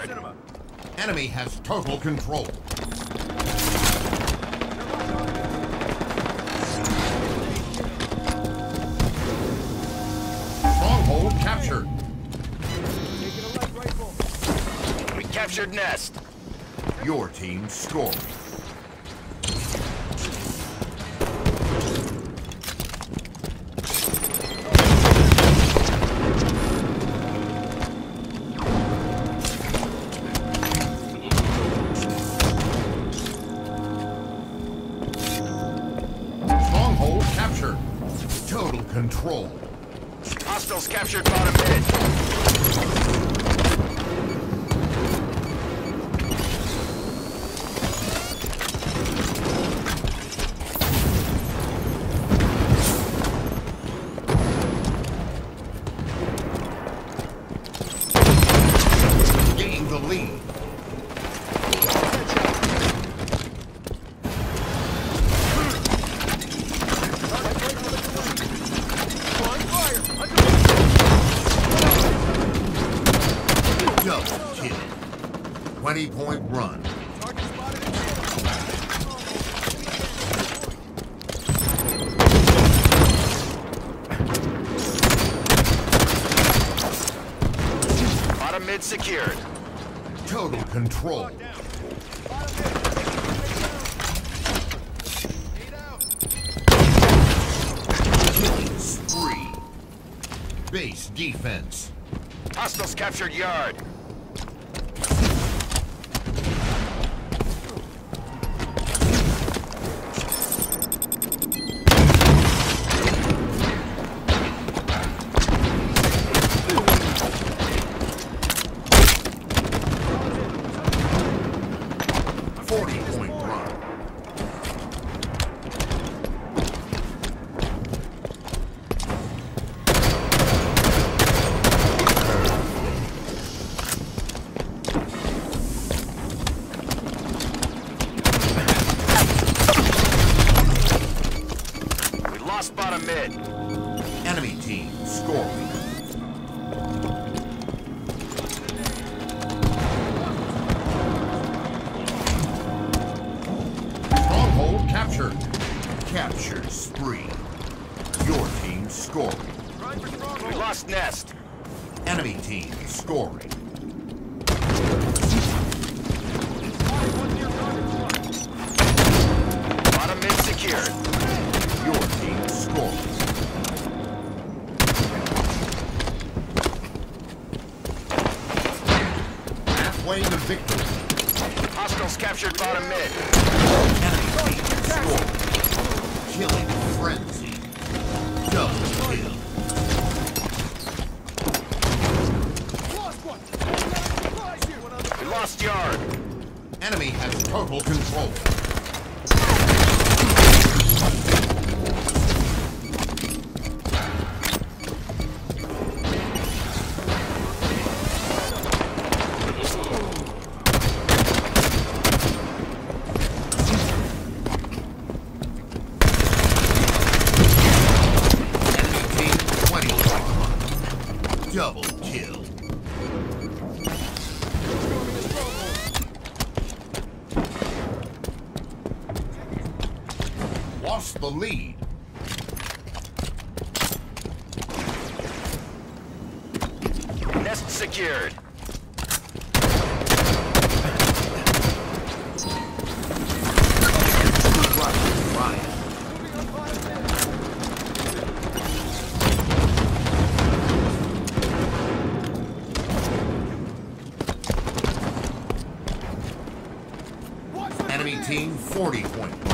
Enemy has total control. Stronghold captured. We captured Nest. Your team scoring. Total control. Hostiles captured bottom mid. Double kill. 20 point run. Bottom mid secured. Total control. Base defense. Hostiles captured yard. Mid. Enemy team scoring. Stronghold captured. Capture spree. Your team scoring. We lost Nest. Enemy team scoring. Victory. Hostiles captured bottom mid. Enemy scoring. Killing frenzy. Double kill. Lost yard. Enemy has total control. Kill. Lost the lead. Nest secured. Eighteen forty 40 points.